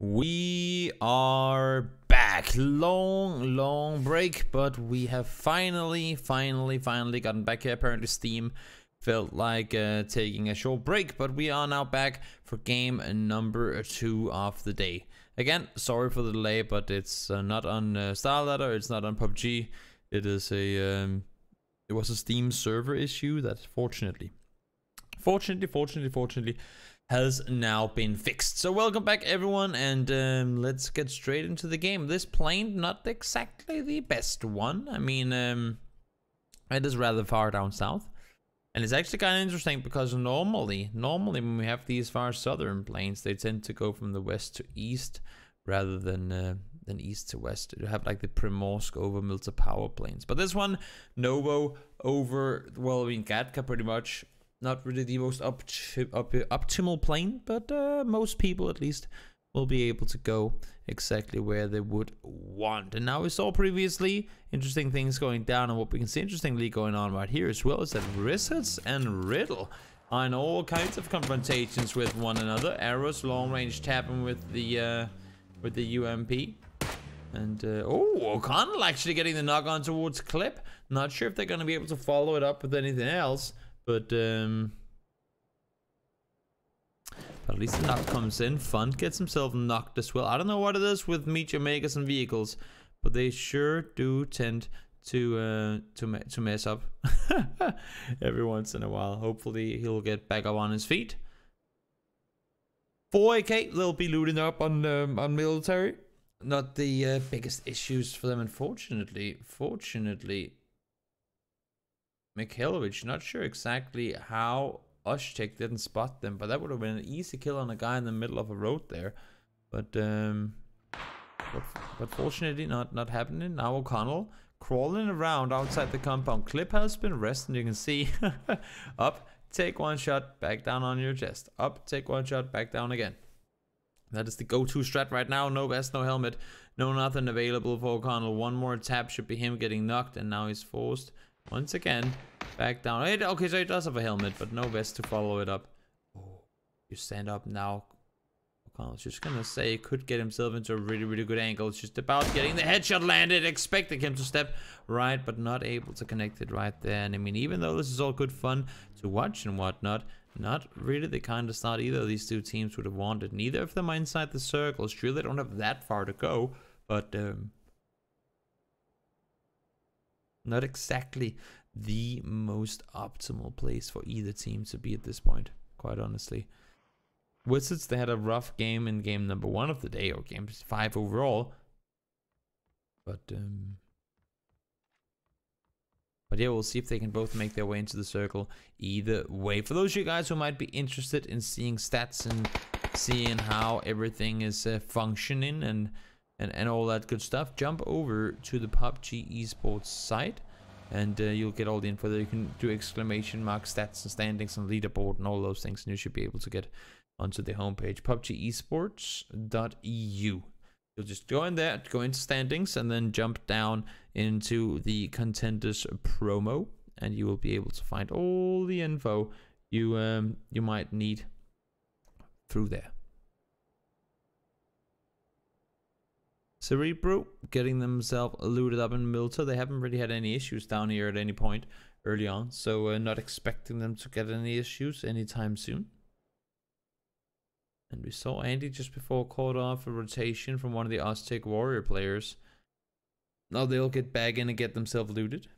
We are back. Long, long break, but we have finally, finally, finally gotten back here. Apparently, Steam felt like uh, taking a short break, but we are now back for game number two of the day. Again, sorry for the delay, but it's uh, not on uh, Starladder, it's not on PUBG. It is a, um, it was a Steam server issue that fortunately, fortunately, fortunately, fortunately, has now been fixed. So welcome back everyone and um, let's get straight into the game. This plane, not exactly the best one. I mean, um, it is rather far down south. And it's actually kind of interesting because normally, normally when we have these far southern planes, they tend to go from the west to east rather than uh, than east to west. You have like the Primorsk over Mylta power planes. But this one, Novo over, well, I mean, Gatka pretty much not really the most up, up optimal plane, but uh, most people at least will be able to go exactly where they would want. And now we saw previously interesting things going down, and what we can see interestingly going on right here as well is that Wizards and Riddle are in all kinds of confrontations with one another. Arrows long range tapping with the uh, with the UMP. And, uh, oh, O'Connell actually getting the knock on towards Clip. Not sure if they're going to be able to follow it up with anything else. But, um... But at least the knock comes in. Fun gets himself knocked as well. I don't know what it is with Meet Your Makers and vehicles, but they sure do tend to uh, to me to mess up every once in a while. Hopefully he'll get back up on his feet. 4 AK, they'll be looting up on um, on military. Not the uh, biggest issues for them, unfortunately. Fortunately, Mikhailovich, not sure exactly how Oshtekk didn't spot them, but that would have been an easy kill on a guy in the middle of a road there. But um, but, but fortunately not not happening. Now O'Connell crawling around outside the compound. Clip has been resting, you can see. Up, take one shot, back down on your chest. Up, take one shot, back down again. That is the go-to strat right now. No vest, no helmet, no nothing available for O'Connell. One more tap should be him getting knocked, and now he's forced once again, back down. Okay, so he does have a helmet, but no vest to follow it up. Oh, you stand up now. Was just gonna say, he could get himself into a really, really good angle. It's just about getting the headshot landed, expecting him to step right, but not able to connect it right there. And I mean, even though this is all good fun to watch and whatnot, not really the kind of start either of these two teams would have wanted. Neither of them are inside the circle. Sure, they don't have that far to go, but um, not exactly the most optimal place for either team to be at this point, quite honestly. Wizards, they had a rough game in game number one of the day, or game five overall. But, um, but yeah, we'll see if they can both make their way into the circle either way. For those of you guys who might be interested in seeing stats and seeing how everything is uh, functioning and and, and all that good stuff, jump over to the PUBG esports site and uh, you'll get all the info there. You can do exclamation mark stats and standings and leaderboard and all those things, and you should be able to get onto the homepage PUBGesports.eu. You'll just go in there, go into standings, and then jump down into the contenders promo, and you will be able to find all the info you um you might need through there. Cerebro getting themselves looted up in Mylta. They haven't really had any issues down here at any point early on, so uh, not expecting them to get any issues anytime soon. And we saw Andy just before called off a rotation from one of the Oshtekk Warrior players. Now they'll get back in and get themselves looted.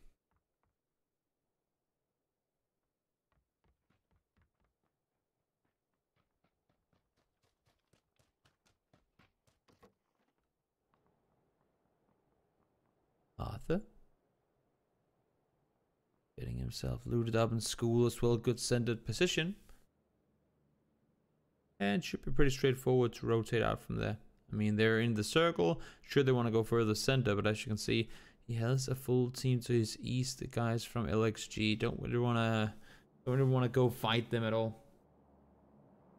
Arthur. Getting himself looted up in school as well. Good centered position. And should be pretty straightforward to rotate out from there. I mean, they're in the circle. Sure, they want to go further center, but as you can see, he has a full team to his east. The guys from LXG don't really want to don't really want to go fight them at all.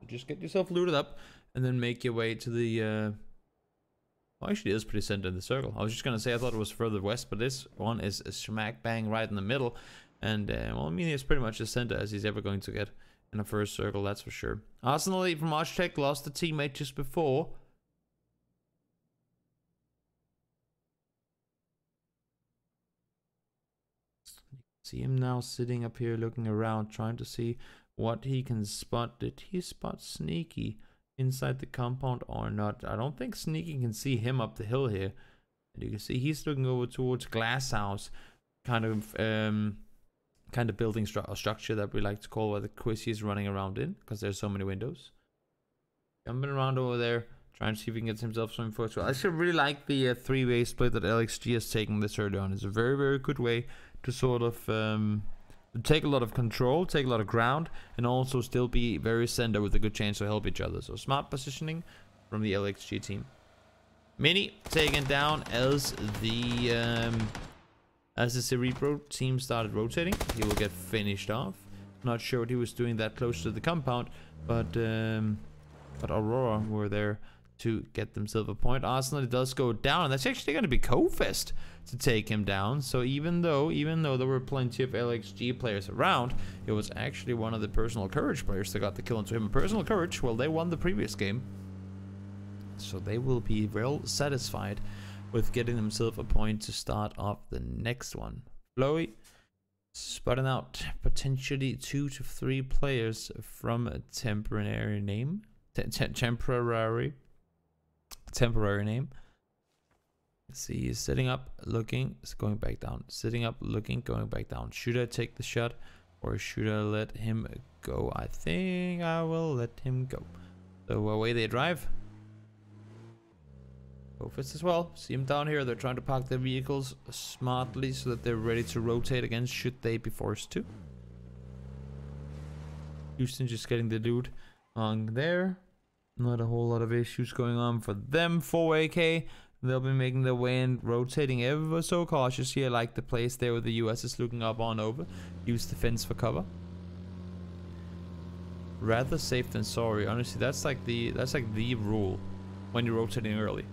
Just get yourself looted up and then make your way to the uh, well, actually, it is pretty centered in the circle. I was just going to say I thought it was further west, but this one is smack bang right in the middle. And uh, well, I mean, he's pretty much as center as he's ever going to get in a first circle, that's for sure. Arsenal from Architect lost a teammate just before. See him now sitting up here looking around, trying to see what he can spot. Did he spot Sneaky inside the compound or not? I don't think Sneaky can see him up the hill here. And you can see he's looking over towards Glasshouse, kind of um, kind of building stru structure that we like to call where the Quizzy is running around in, because there's so many windows. Jumping around over there, trying to see if he can get himself some info as well. I actually really like the uh, three-way split that LXG has taken this early on. It's a very, very good way to sort of um, take a lot of control, take a lot of ground, and also still be very center with a good chance to help each other. So smart positioning from the LXG team. Mini taken down as the um, as the Cerebro team started rotating. He will get finished off. Not sure what he was doing that close to the compound, but um, but Aurora were there to get themselves a point. Arsenal does go down, and that's actually going to be Kofest to take him down. So even though even though there were plenty of LXG players around, it was actually one of the Personal Courage players that got the kill into him. Personal Courage, well, they won the previous game. So they will be well satisfied with getting themselves a point to start off the next one. Flowey spotting out potentially two to three players from a temporary name. temporary temporary name. see, he's sitting up, looking, it's going back down. Sitting up, looking, going back down. Should I take the shot or should I let him go? I think I will let him go. So away they drive. Kofist as well. See them down here. They're trying to park their vehicles smartly so that they're ready to rotate again should they be forced to. Houston just getting the loot on there. Not a whole lot of issues going on for them. 4AK, they'll be making their way in, rotating ever so cautious here, like the place there where the US is looking up on over. Use the fence for cover. Rather safe than sorry. Honestly, that's like the that's like the rule when you're rotating early.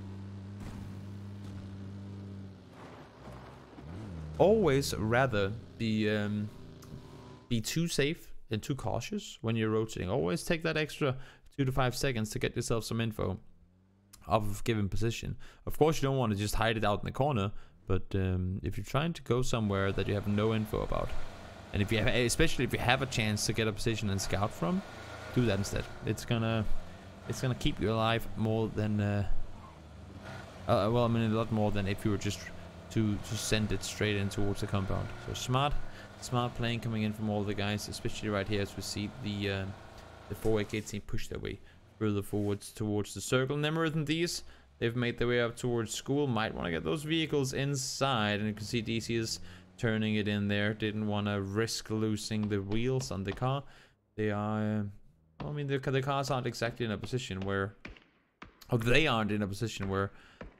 Always rather be um, be too safe than too cautious when you're rotating. Always take that extra two to five seconds to get yourself some info of given position. Of course, you don't want to just hide it out in the corner, but um, if you're trying to go somewhere that you have no info about, and if you have, especially if you have a chance to get a position and scout from, do that instead. It's gonna, it's gonna keep you alive more than, uh, uh, well, I mean a lot more than if you were just to to send it straight in towards the compound. So smart, smart playing coming in from all the guys, especially right here as we see the. Uh, the 4AK team push their way further forwards towards the circle. Nemrith and these, they've made their way up towards school. Might want to get those vehicles inside. And you can see DC is turning it in there. Didn't want to risk losing the wheels on the car. They are... I mean, the, the cars aren't exactly in a position where... Oh, they aren't in a position where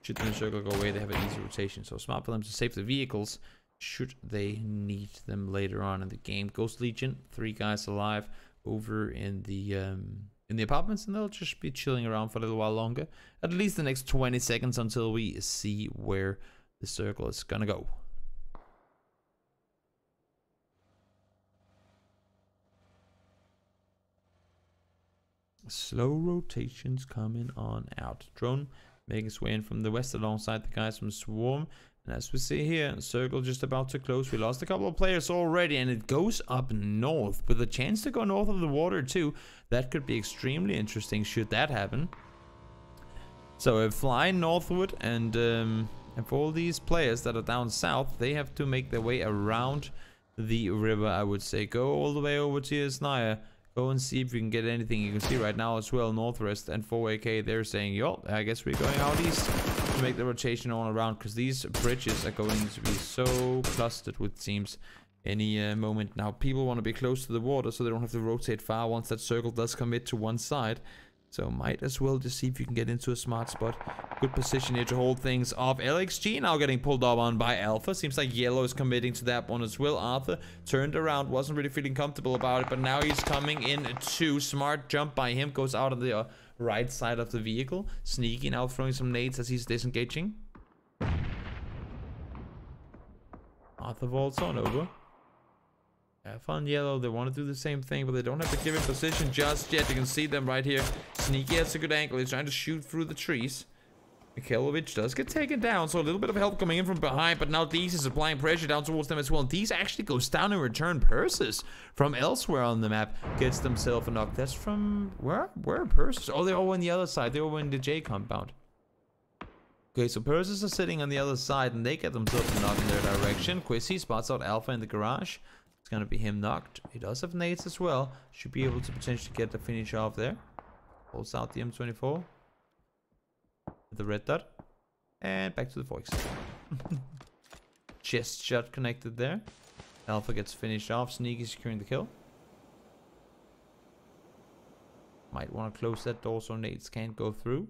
should the circle go away, they have an easy rotation. So smart for them to save the vehicles should they need them later on in the game. Ghost Legion, three guys alive over in the um, in the apartments and they'll just be chilling around for a little while longer. At least the next 20 seconds until we see where the circle is gonna go. Slow rotations coming on out. Drone making its way in from the west alongside the guys from Swarm. And as we see here, circle just about to close. We lost a couple of players already, and it goes up north with a chance to go north of the water too. That could be extremely interesting should that happen. So if flying northward, and, um, and for all these players that are down south, they have to make their way around the river, I would say. Go all the way over to Yasnaya Go and see if we can get anything. You can see right now as well, Northwest and 4AK, they're saying, yo, I guess we're going out east to make the rotation all around because these bridges are going to be so clustered with teams any uh, moment now. People want to be close to the water so they don't have to rotate far once that circle does commit to one side. So might as well just see if you can get into a smart spot. Good position here to hold things off. LXG now getting pulled up on by Alpha. Seems like Yellow is committing to that one as well. Arthur turned around, wasn't really feeling comfortable about it, but now he's coming in too. Smart jump by him, goes out of the uh, right side of the vehicle. Sneaky now throwing some nades as he's disengaging. Arthur vaults on over. Have fun, Yellow. They want to do the same thing, but they don't have to give it position just yet. You can see them right here. Sneaky has a good angle. He's trying to shoot through the trees. Mikhailovic does get taken down, so a little bit of help coming in from behind, but now Dees is applying pressure down towards them as well. Dees actually goes down in return. Persis from elsewhere on the map gets themselves a knock. That's from where? Where Persis? Oh, they're all on the other side. They're over in the J compound. Okay, so Persis are sitting on the other side, and they get themselves a knock in their direction. Quizzy spots out Alpha in the garage. It's gonna be him knocked. He does have nades as well. Should be able to potentially get the finish off there. Holds out the M24 the red dot. And back to the Foix. Chest shot connected there. Alpha gets finished off. Sneaky securing the kill. Might want to close that door so nades can't go through.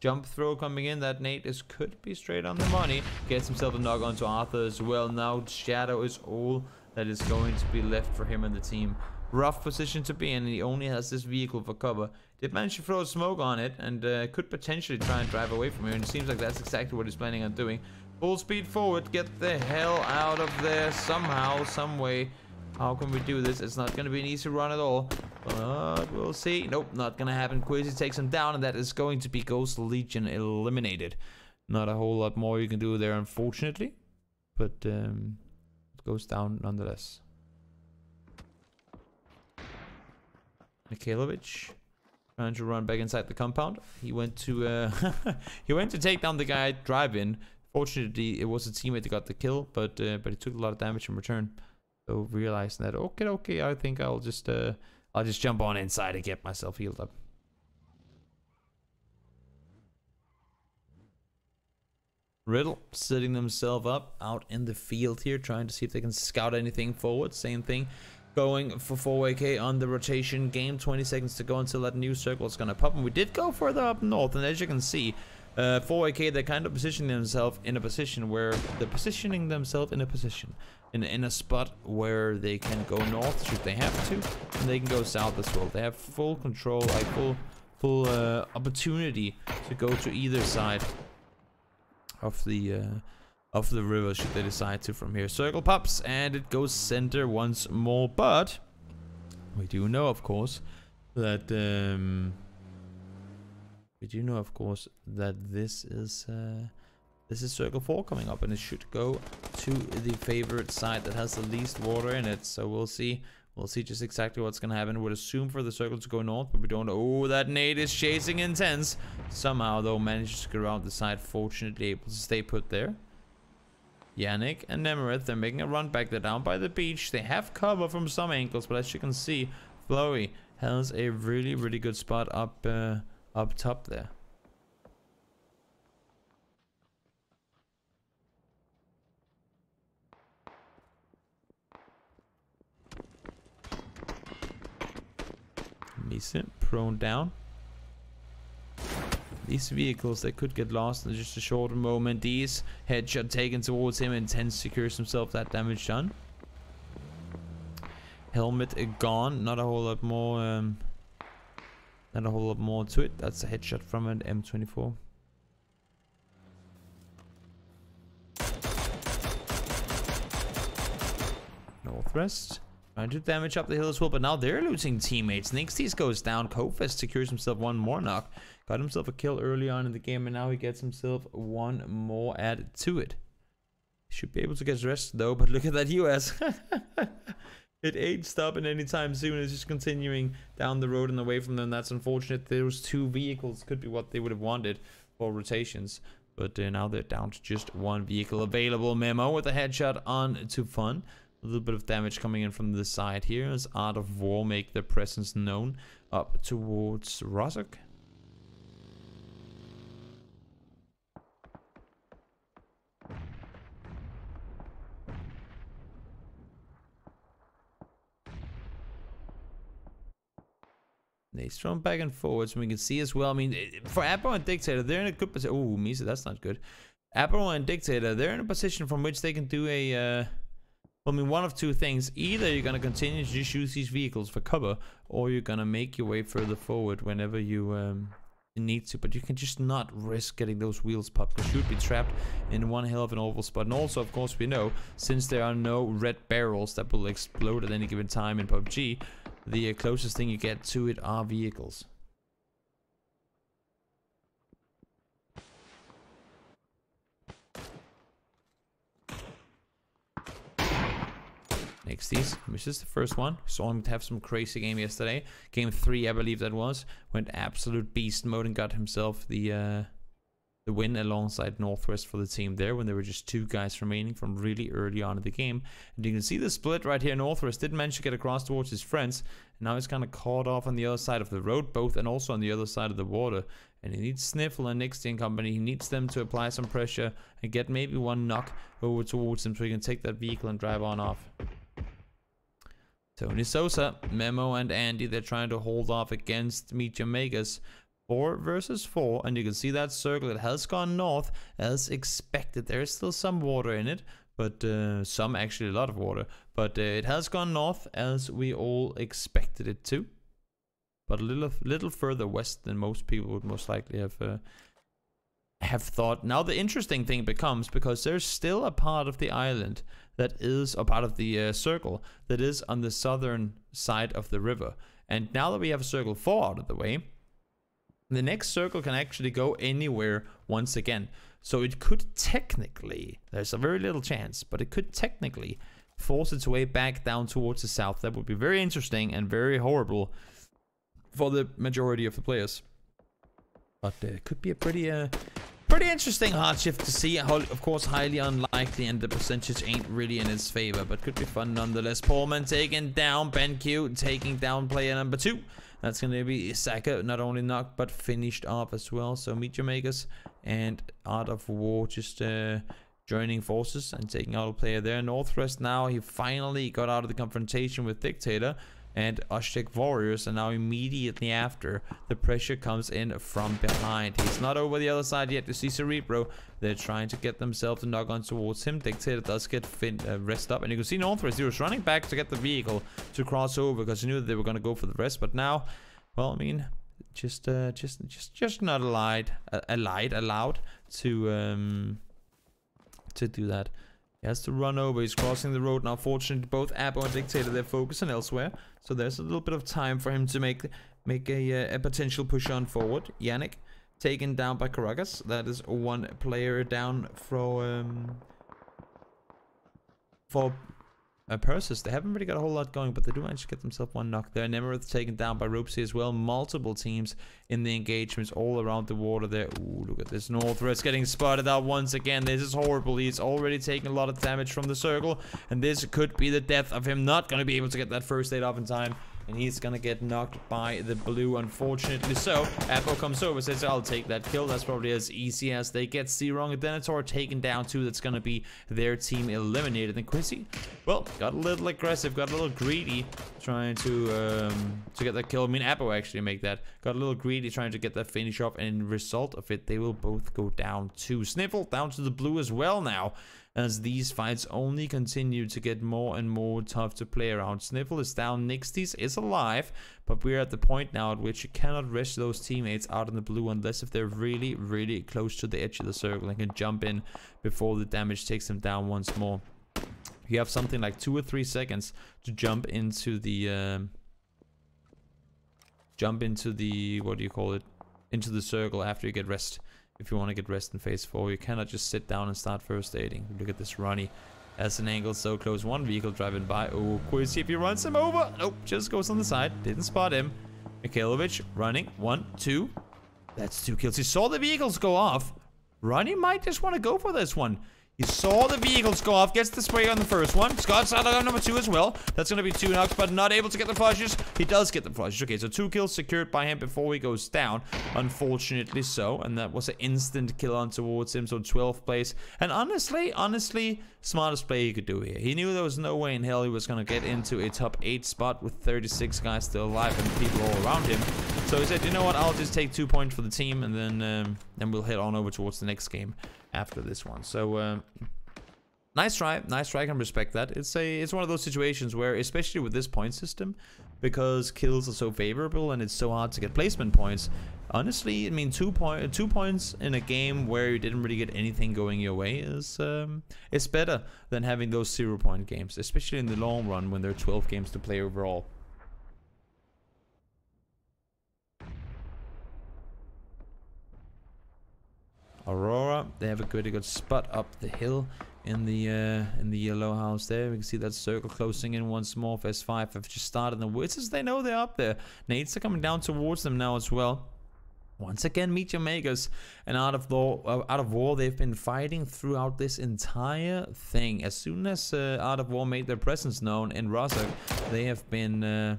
Jump throw coming in. That nade is could be straight on the money. Gets himself a knock onto Arthur as well. Now Shadow is all that is going to be left for him and the team rough position to be in he only has this vehicle for cover. Did manage to throw smoke on it and uh, could potentially try and drive away from here and it seems like that's exactly what he's planning on doing. Full speed forward, get the hell out of there somehow, some way. How can we do this? It's not going to be an easy run at all. But we'll see. Nope, not to happen. Quizzy takes him down and that is going to be Ghost Legion eliminated. Not a whole lot more you can do there unfortunately. But um, it goes down nonetheless. Mikhailovic trying to run back inside the compound. He went to uh, he went to take down the guy driving. Fortunately, it was a teammate that got the kill, but uh, but he took a lot of damage in return. So realizing that, okay, okay, I think I'll just uh, I'll just jump on inside and get myself healed up. Riddle setting themselves up out in the field here, trying to see if they can scout anything forward. Same thing going for 4AK on the rotation game. 20 seconds to go until that new circle is going to pop. And we did go further up north. And as you can see, uh, 4AK, they're kind of positioning themselves in a position where they're positioning themselves in a position. In, in a spot where they can go north should they have to. And they can go south as well. They have full control, like full, full uh, opportunity to go to either side of the... Uh, of the river should they decide to from here. Circle pops and it goes center once more, but we do know, of course, that um, we do know, of course, that this is uh, this is circle four coming up, and it should go to the favorite side that has the least water in it. So we'll see. We'll see just exactly what's gonna happen. We'd assume for the circle to go north, but we don't. Oh, that nade is chasing intense. Somehow, though, manages to get around the side. Fortunately, able to stay put there. Yannick and Nemerith, they're making a run back. They're down by the beach. They have cover from some angles, but as you can see, Flurry has a really, really good spot up, uh, up top there. Decent, prone down. These vehicles, they could get lost in just a short moment. These headshot taken towards him and secures himself that damage done. Helmet gone. Not a whole lot more. Um, not a whole lot more to it. That's a headshot from an M24. Northwest. Trying to damage up the hill as well, but now they're losing teammates. Nixties goes down. Kofest secures himself one more knock. Got himself a kill early on in the game, and now he gets himself one more added to it. Should be able to get rest though, but look at that UAZ. it ain't stopping anytime soon. It's just continuing down the road and away from them. That's unfortunate. Those two vehicles could be what they would have wanted for rotations. But uh, now they're down to just one vehicle available. Memo with a headshot on to fun. A little bit of damage coming in from the side here as Art of War make their presence known up towards Rozhok. They thrown back and forwards, and we can see as well. I mean, for Apo and Dictator, they're in a good position. Oh, Misa, that's not good. Apo and Dictator, they're in a position from which they can do a. Uh, I mean, one of two things. Either you're going to continue to just use these vehicles for cover, or you're going to make your way further forward whenever you um, need to. But you can just not risk getting those wheels popped, because you'd be trapped in one hell of an oval spot. And also, of course, we know, since there are no red barrels that will explode at any given time in PUBG, the closest thing you get to it are vehicles. Next these, is the first one. Saw him have some crazy game yesterday. Game 3, I believe that was. Went absolute beast mode and got himself the... Uh, the win alongside Northwest for the team there when there were just two guys remaining from really early on in the game. And you can see the split right here. Northwest did manage to get across towards his friends. And now he's kind of caught off on the other side of the road, both and also on the other side of the water. And he needs Sniffle and Nixty and company. He needs them to apply some pressure and get maybe one knock over towards him so he can take that vehicle and drive on off. Tony Sosa, Memo, and Andy, they're trying to hold off against Meet Your Makers. 4 versus 4 and you can see that circle it has gone north as expected. There is still some water in it but uh, some actually a lot of water but uh, it has gone north as we all expected it to but a little little further west than most people would most likely have uh, have thought. Now the interesting thing becomes because there's still a part of the island that is a part of the uh, circle that is on the southern side of the river and now that we have circle 4 out of the way the next circle can actually go anywhere once again. So it could technically, there's a very little chance, but it could technically force its way back down towards the south. That would be very interesting and very horrible for the majority of the players. But it could be a pretty uh, pretty interesting hard shift to see. Of course, highly unlikely, and the percentage ain't really in his favor, but could be fun nonetheless. Paulman taking down BenQ, taking down player number two. That's going to be Saka, not only knocked, but finished off as well. So Meet Your Makers and Art of War just uh, joining forces and taking out a player there. Northwest now, he finally got out of the confrontation with Dictator and Oshtekk Warriors and now immediately after the pressure comes in from behind. He's not over the other side yet. You see Cerebro. They're trying to get themselves to knock on towards him. Dictator does get fin uh, rest up and you can see Northwest. He was running back to get the vehicle to cross over because he knew they were going to go for the rest. But now, well, I mean, just uh, just just just not allowed uh, allowed allowed to um to do that. He has to run over. He's crossing the road now. Fortunately, both Abo and Dictator, they're focusing elsewhere. So there's a little bit of time for him to make make a, uh, a potential push on forward. Yannick taken down by Caracas. That is one player down for um, for uh, Persis, they haven't really got a whole lot going, but they do manage to get themselves one knock there. Nemorith taken down by Ropesy as well. Multiple teams in the engagements all around the water there. Ooh, look at this. Northwest getting spotted out once again. This is horrible. He's already taking a lot of damage from the circle, and this could be the death of him not going to be able to get that first aid off in time and he's gonna get knocked by the blue unfortunately. So Apple comes over says I'll take that kill. That's probably as easy as they get. C-Wrong and Denethor taken down too that's gonna be their team eliminated. And Quincy well got a little aggressive got a little greedy trying to um, to get that kill. I mean Apple actually make that. Got a little greedy trying to get that finish off and result of it they will both go down too Sniffle down to the blue as well now as these fights only continue to get more and more tough to play around. Sniffle is down, Nixties is alive, but we're at the point now at which you cannot rush those teammates out in the blue unless if they're really, really close to the edge of the circle and can jump in before the damage takes them down once more. You have something like two or three seconds to jump into the... Um, jump into the... what do you call it? Into the circle after you get rest if you want to get rest in phase 4. You cannot just sit down and start first aiding. Look at this Ronnie. As an angle so close. One vehicle driving by. Oh, Quizzy if he runs him over. Nope, just goes on the side. Didn't spot him. Mikhailovich running. One, two. That's two kills. He saw the vehicles go off. Ronnie might just want to go for this one. He saw the vehicles go off, gets the spray on the first one. Scott's out on number two as well. That's to be two knocks, but not able to get the flushes. He does get the flushes. Okay, so two kills secured by him before he goes down. Unfortunately so. And that was an instant kill on towards him. So 12th place. And honestly, honestly, smartest play he could do here. He knew there was no way in hell he was to get into a top 8 spot with 36 guys still alive and people all around him. So he said, you know what, I'll just take two points for the team and then um, then we'll head on over towards the next game after this one. So um, nice try, nice try. I can respect that. It's a it's one of those situations where, especially with this point system, because kills are so favorable and it's so hard to get placement points. Honestly, I mean, two point two points in a game where you didn't really get anything going your way is um, it's better than having those zero point games, especially in the long run when there are 12 games to play overall. Aurora, they have a pretty good spot up the hill in the uh, in the yellow house there. We can see that circle closing in once more. S5 have just started. The Wizards, they know they're up there. Nades are coming down towards them now as well. Once again, Meet Your Makers and Out of, War, uh, Art of War, they've been fighting throughout this entire thing. As soon as uh, Art of War made their presence known in Rozhok, they have been...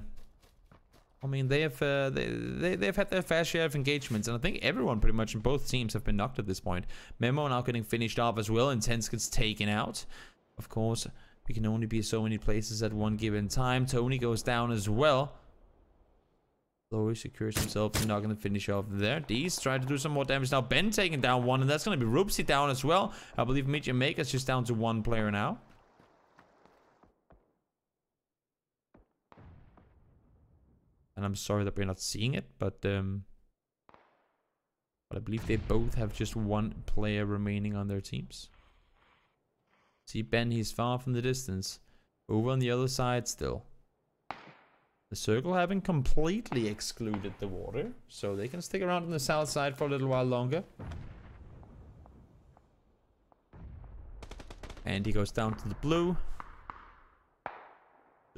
I mean, they have uh, they, they they've had their fair share of engagements, and I think everyone pretty much in both teams have been knocked at this point. Memo now getting finished off as well, Intense gets taken out. Of course, we can only be so many places at one given time. Tony goes down as well. Lowy secures himself and not going to finish off there. These try to do some more damage now. Ben taking down one, and that's going to be Rupsy down as well. I believe Meet Maker's just down to one player now. And I'm sorry that we're not seeing it, but um, but I believe they both have just one player remaining on their teams. See Ben, he's far from the distance. Over on the other side still. The circle haven't completely excluded the water, so they can stick around on the south side for a little while longer. And he goes down to the blue.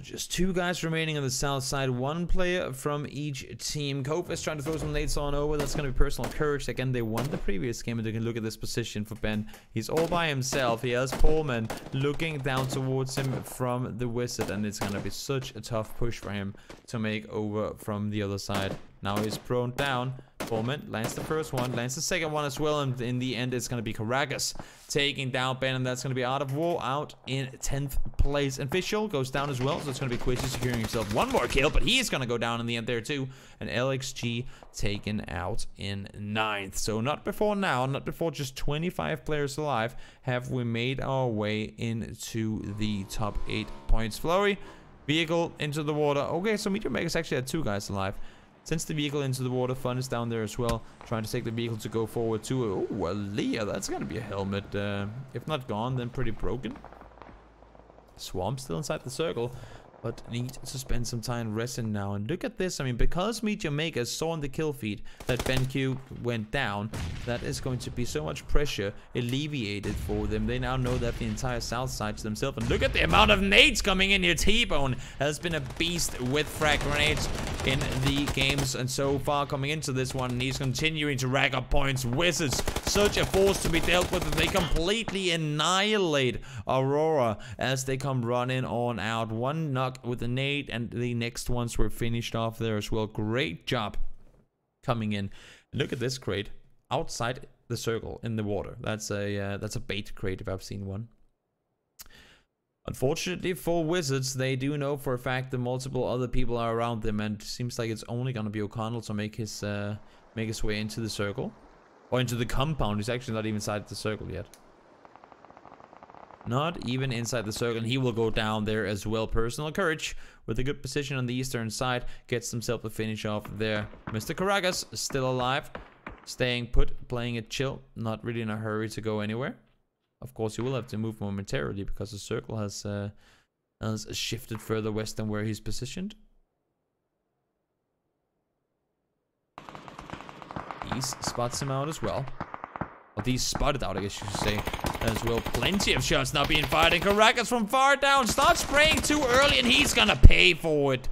Just two guys remaining on the south side. One player from each team. Kof is trying to throw some nades on over. That's going to be personal courage. Again, they won the previous game, and they can look at this position for Ben. He's all by himself. He has Pullman looking down towards him from the wizard, and it's going to be such a tough push for him to make over from the other side. Now he's prone down. Pullman lands the first one, lands the second one as well, and in the end, it's going to be Karagas taking down Ben, and that's going to be Art of War, out in 10th place. And Fischl goes down as well, so it's going to be Quizzy securing himself one more kill, but he is going to go down in the end there too. And LXG taken out in 9th. So not before now, not before just 25 players alive, have we made our way into the top 8 points. Flurry, vehicle into the water. Okay, so Meet Your Makers actually had two guys alive. Sends the vehicle into the water. Fun is down there as well. Trying to take the vehicle to go forward too. Oh, well, Leah, that's to be a helmet. Uh, if not gone, then pretty broken. Swarm still inside the circle but need to spend some time resting now. And look at this. I mean, because Meet Your Maker saw in the kill feed that BenQ went down, that is going to be so much pressure alleviated for them. They now know that the entire south side to themselves. And look at the amount of nades coming in here. T-Bone has been a beast with frag grenades in the games. And so far coming into this one, he's continuing to rack up points. Wizards, such a force to be dealt with. They completely annihilate Aurora as they come running on out. One knock with the nade, and the next ones were finished off there as well. Great job coming in. Look at this crate outside the circle in the water. That's a uh, that's a bait crate if I've seen one. Unfortunately for Wizards, they do know for a fact that multiple other people are around them, and seems like it's only gonna be O'Connell to make his uh, make his way into the circle or into the compound. He's actually not even inside the circle yet. Not even inside the circle, and he will go down there as well. Personal courage with a good position on the eastern side gets himself a finish off there. Mr. Karagas still alive, staying put, playing it chill, not really in a hurry to go anywhere. Of course, he will have to move momentarily because the circle has, uh, has shifted further west than where he's positioned. East spots him out as well. Well, these spotted out, I guess you should say, as well. Plenty of shots now being fired, and Caracas from far down starts spraying too early, and he's gonna pay for it.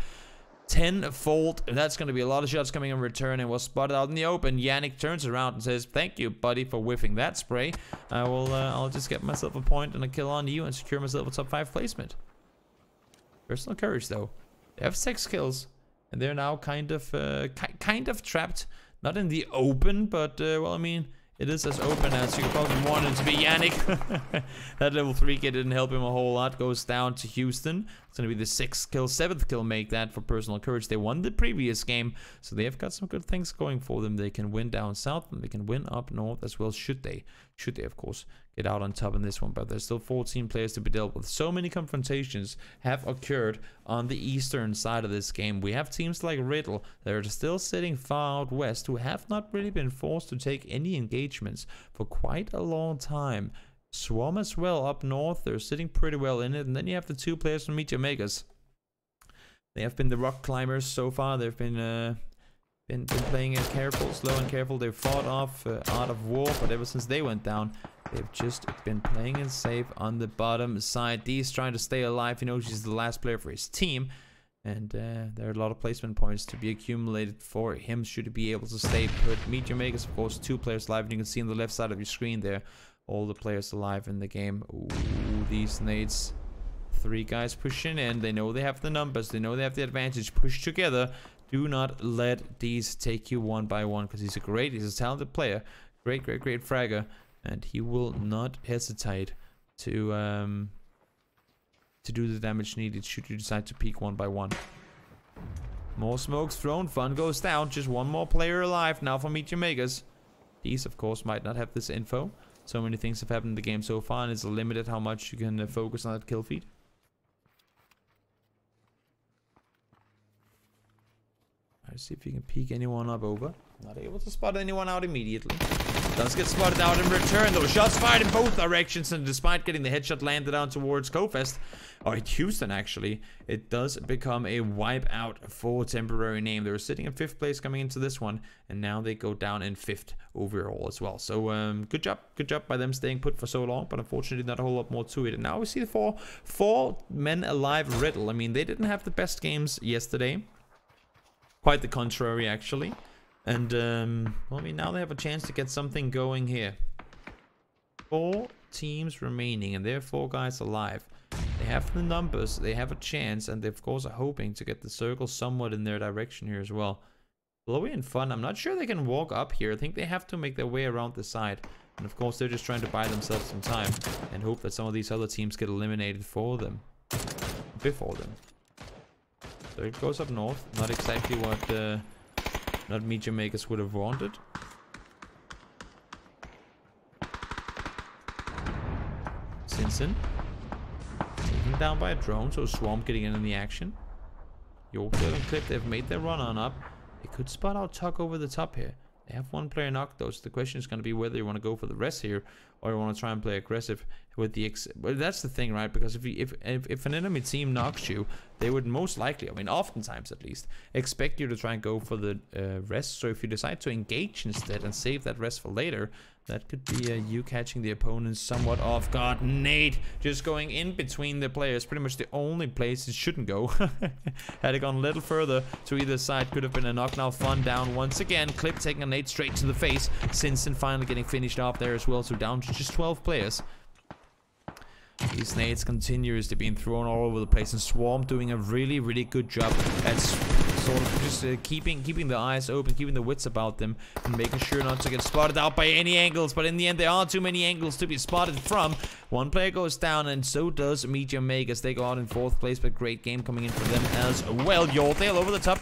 Tenfold. And that's to be a lot of shots coming in return and was spotted out in the open. Yannick turns around and says, thank you, buddy, for whiffing that spray. I will, uh, I'll just get myself a point and a kill on you and secure myself a top 5 placement. Personal courage, though. They have 6 kills, and they're now kind of, uh, ki kind of trapped. Not in the open, but, uh, well, I mean... It is as open as you probably wanted to be. Yannick, that level 3 kit didn't help him a whole lot. Goes down to Houston. It's going to be the 6th kill, 7th kill make that for personal courage. They won the previous game, so they have got some good things going for them. They can win down south and they can win up north as well, should they. Should they, of course, get out on top in this one. But there's still 14 players to be dealt with. So many confrontations have occurred on the eastern side of this game. We have teams like Riddle that are still sitting far out west who have not really been forced to take any engagements for quite a long time. Swarm as well up north. They're sitting pretty well in it. And then you have the two players from Meet Makers. They have been the rock climbers so far. They've been uh, been, been playing it careful, slow and careful. They've fought off uh, Art of War, but ever since they went down, they've just been playing it safe on the bottom side. D's trying to stay alive. He knows he's the last player for his team. And uh, there are a lot of placement points to be accumulated for him should he be able to stay put. Meet Your Makers, of course, two players live. And you can see on the left side of your screen there, all the players alive in the game. Ooh, these nades. Three guys pushing in. They know they have the numbers. They know they have the advantage. Push together. Do not let these take you one by one because he's a great, he's a talented player. Great, great, great fragger. And he will not hesitate to um, to do the damage needed should you decide to peek one by one. More smokes thrown, fun goes down, just one more player alive now for Meet Your Makers. These, of course, might not have this info. So many things have happened in the game so far, and it's limited how much you can uh, focus on that kill feed. Let's see if you can peek anyone up over. Not able to spot anyone out immediately. Does get spotted out in return though. Shots fired in both directions and despite getting the headshot landed out towards Kofest, or Houston actually, it does become a wipe out for temporary name. They were sitting in fifth place coming into this one and now they go down in fifth overall as well. So um, good job, good job by them staying put for so long, but unfortunately not a whole lot more to it. And now we see the four, four men alive riddle. I mean, they didn't have the best games yesterday. Quite the contrary actually. And, um, well, I mean, now they have a chance to get something going here. Four teams remaining, and there are four guys alive. They have the numbers, they have a chance, and they, of course, are hoping to get the circle somewhat in their direction here as well. Blowy and Fun, I'm not sure they can walk up here. I think they have to make their way around the side. And, of course, they're just trying to buy themselves some time and hope that some of these other teams get eliminated for them. Before them. So it goes up north. Not exactly what... Uh, not me Jamaicans would have wanted. Simpson. Taken down by a drone, so Swarm getting in, in the action. Yorkdale and Clip, they've made their run on up. They could spot out Tuck over the top here. They have one player knocked though, so the question is going to be whether you want to go for the rest here or you want to try and play aggressive with the ex well, that's the thing right? Because if, you, if, if if an enemy team knocks you they would most likely i mean oftentimes at least expect you to try and go for the uh, rest. So if you decide to engage instead and save that rest for later that could be uh, you catching the opponent somewhat off guard. Nade just going in between the players. Pretty much the only place it shouldn't go. Had it gone a little further to either side could have been a knock now fun down once again. Clip taking a nade straight to the face. Simpson finally getting finished off there as well. So down to just 12 players. These nades continuously being thrown all over the place and Swarm doing a really, really good job at sort of just uh, keeping keeping the eyes open, keeping the wits about them, and making sure not to get spotted out by any angles. But in the end, there are too many angles to be spotted from. One player goes down, and so does Meet Your Makers. They go out in fourth place, but great game coming in for them as well. Yordale over the top,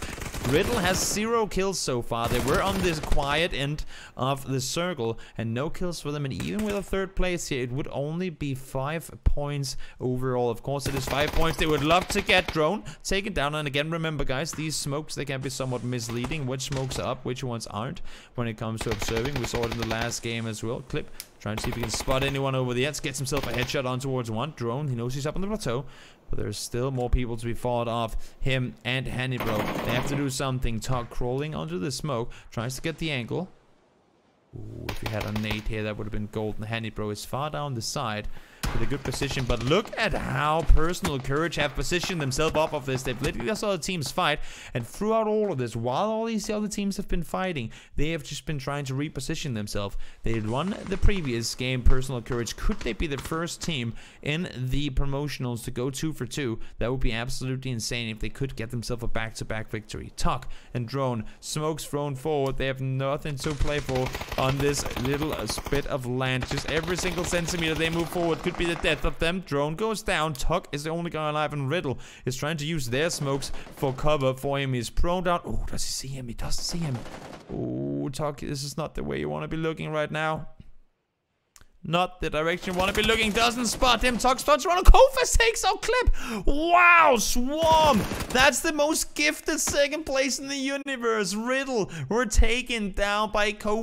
Riddle has zero kills so far. They were on this quiet end of the circle and no kills for them. And even with a third place here, it would only be five points overall. Of course, it is five points. They would love to get drone taken down. And again, remember, guys, these smokes, they can be somewhat misleading. Which smokes are up, which ones aren't when it comes to observing. We saw it in the last game as well. Clip Trying to see if he can spot anyone over the edge. Gets himself a headshot on towards one. Drone. He knows he's up on the plateau. But there's still more people to be fought off. Him and Hannibal. They have to do something. Talk crawling onto the smoke. Tries to get the angle. Ooh, if he had a nade here, that would have been golden. Hannibal is far down the side with a good position. But look at how Personal Courage have positioned themselves off of this. They've literally saw the teams fight. And throughout all of this, while all these other teams have been fighting, they have just been trying to reposition themselves. They had won the previous game, Personal Courage. Could they be the first team in the promotionals to go two for two? That would be absolutely insane if they could get themselves a back-to-back -back victory. Tuck and Drone, smokes thrown forward. They have nothing to play for on this little spit of land. Just every single centimeter they move forward could be the death of them. Drone goes down. Tuck is the only guy alive, and Riddle is trying to use their smokes for cover for him. He's prone down. Oh, does he see him? He doesn't see him. Oh, Tuck, this is not the way you want to be looking right now. Not the direction you want to be looking. Doesn't spot him. Tuck starts around. Kofest takes out Clip. Wow, Swarm. That's the most gifted second place in the universe. Riddle were taken down by Kofest.